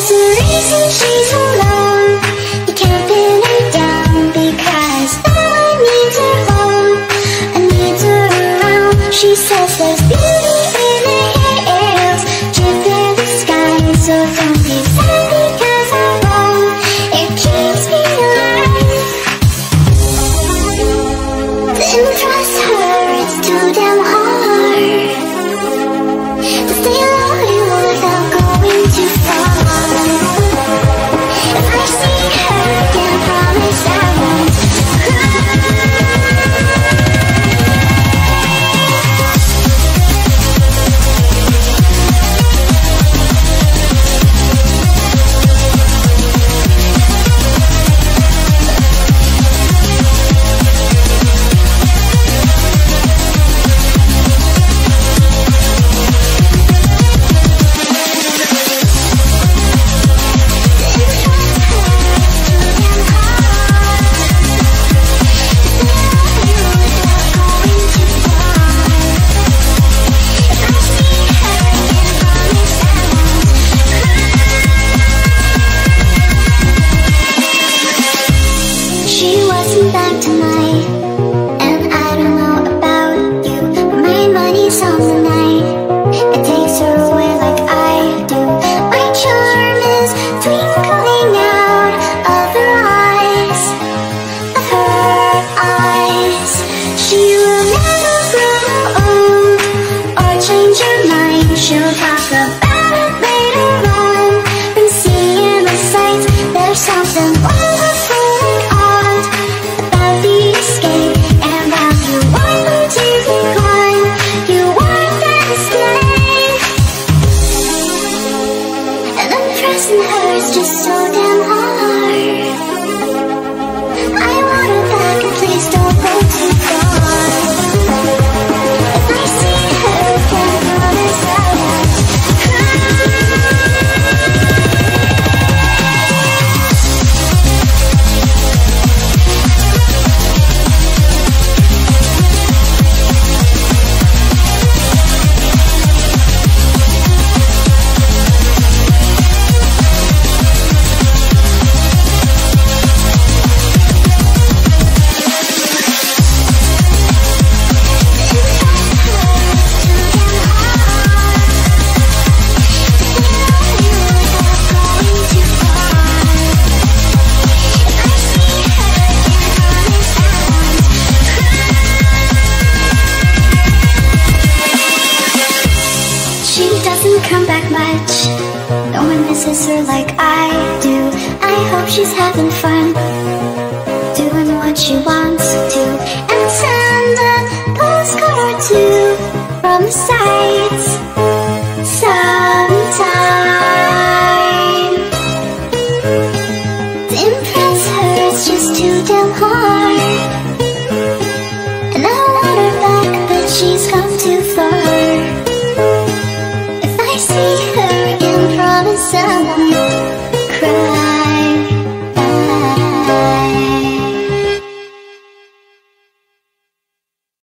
A reason she's alone You can't pin her down Because one needs her home I need her around She says there's beauty Sister, like I do. I hope she's having fun. Doing what she wants.